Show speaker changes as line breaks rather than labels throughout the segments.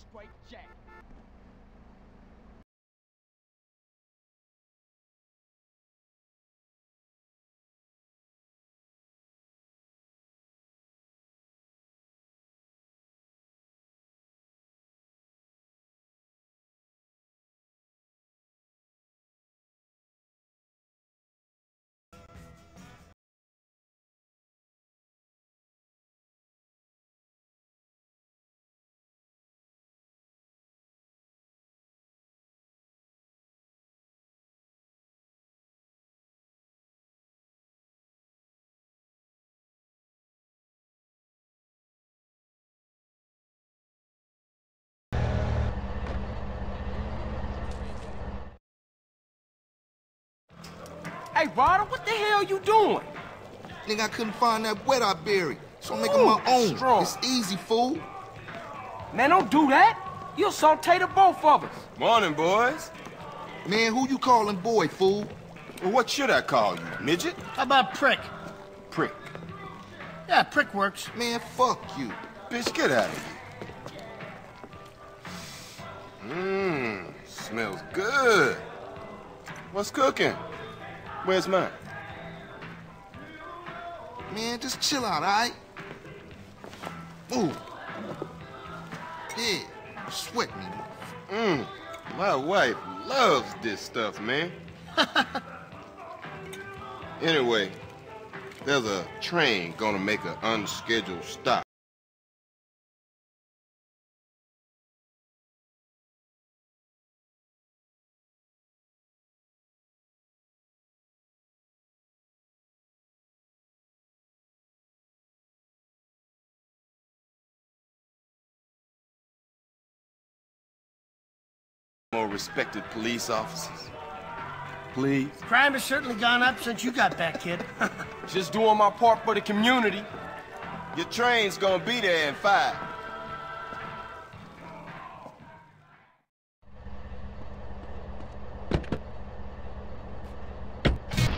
straight jack. Hey, Ryder, what the hell you doing?
Nigga, I couldn't find that wet I buried, so I'm making my own.
strong.
It's easy, fool.
Man, don't do that. You'll saute the both of us.
Morning, boys.
Man, who you calling boy, fool?
Well, what should I call you? Midget?
How about prick?
Prick.
Yeah, prick works.
Man, fuck you.
Bitch, get out of here. Mmm, smells good. What's cooking? Where's mine?
Man, just chill out, alright? Move. Yeah, sweat me.
Mmm, my wife loves this stuff, man. anyway, there's a train gonna make an unscheduled stop. More respected police officers. Please.
Crime has certainly gone up since you got back, kid.
Just doing my part for the community.
Your train's gonna be there in five.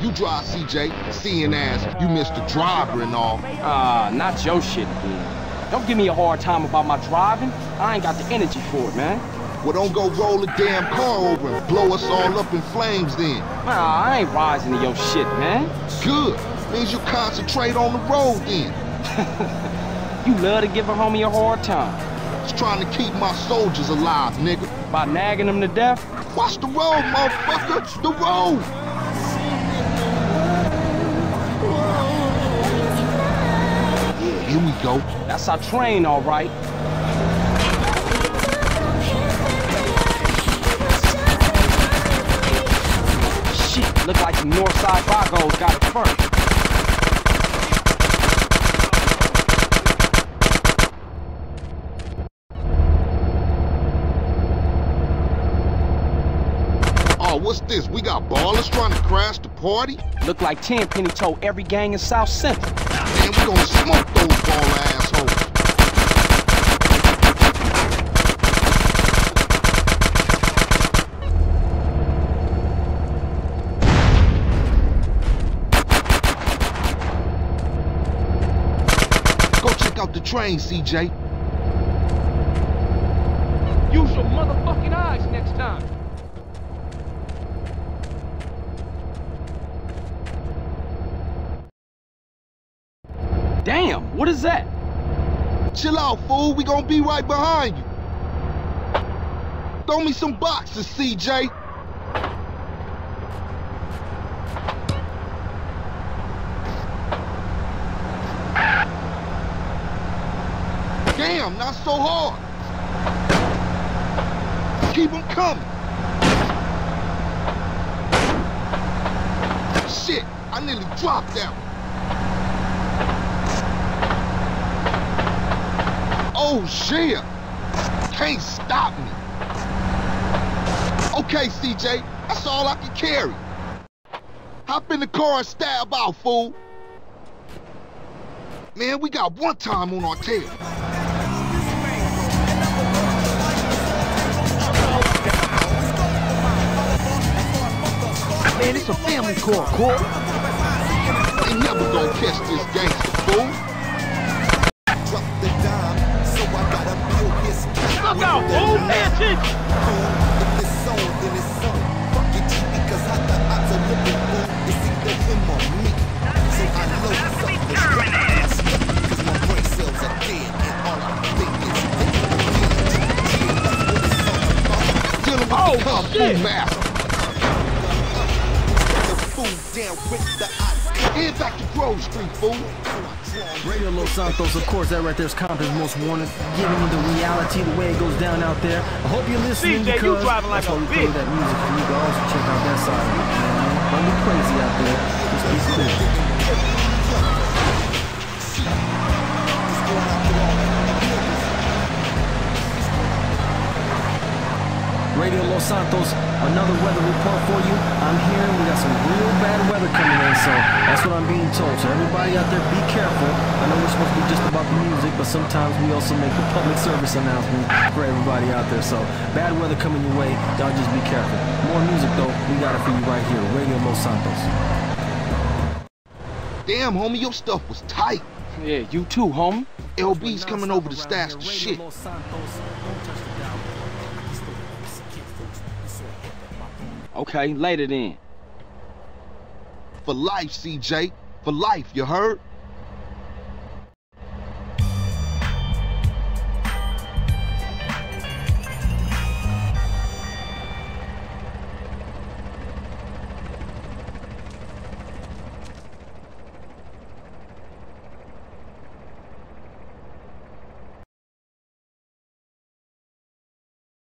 You drive, CJ, seeing as you missed the driver and all.
Ah, not your shit again. Don't give me a hard time about my driving. I ain't got the energy for it, man.
Well, don't go roll a damn car over and blow us all up in flames then.
Nah, I ain't rising to your shit, man.
Good. Means you concentrate on the road then.
You love to give a homie a hard time.
Just trying to keep my soldiers alive, nigga.
By nagging them to death?
Watch the road, motherfucker. The road. Yeah, here we go.
That's our train, all right. Look like the Northside Vagos got it first.
Oh, what's this? We got ballers trying to crash the party?
Look like Tenpenny told every gang in South Central.
Man, we gonna smoke those baller assholes. Go check out the train, CJ.
Use your motherfucking eyes next time. Damn, what is that?
Chill out, fool. We gonna be right behind you. Throw me some boxes, CJ. Damn, not so hard. Keep them coming. Shit, I nearly dropped that one. Oh shit! Can't stop me. Okay, CJ, that's all I can carry. Hop in the car and stab out, fool. Man, we got one time on our tail. Man, it's a family car, Cor. They never gonna catch this gangster, fool.
Drop the dime, so I gotta build his
Look out, fool! Pay attention!
If it's on, then it's on. Fuck it, G, because I the odds are looking for. It's either him or me. So I know something is right. Cause my brain cells are dead and all I think is dead.
Dealing with
Oh,
the Kung Fu
shit.
Head back to Grove Street, fool.
Radio Los Santos, of course, that right there is Compton's most wanted, giving you the reality, the way it goes down out there. I hope you're listening
CJ, you
because
driving like
that's why we play that music, and you can also check out that side of it, man. Don't be crazy out there. Just be cool. Radio Los Santos, another weather report for you. I'm hearing we got some real bad weather coming in, so that's what I'm being told. So everybody out there, be careful. I know we're supposed to be just about the music, but sometimes we also make a public service announcement for everybody out there. So bad weather coming your way, y'all just be careful. More music though, we got it for you right here, Radio Los Santos.
Damn, homie, your stuff was tight.
Yeah, you too, homie.
LB's coming over to stash the shit.
Okay, later then.
For life, CJ. For life, you heard?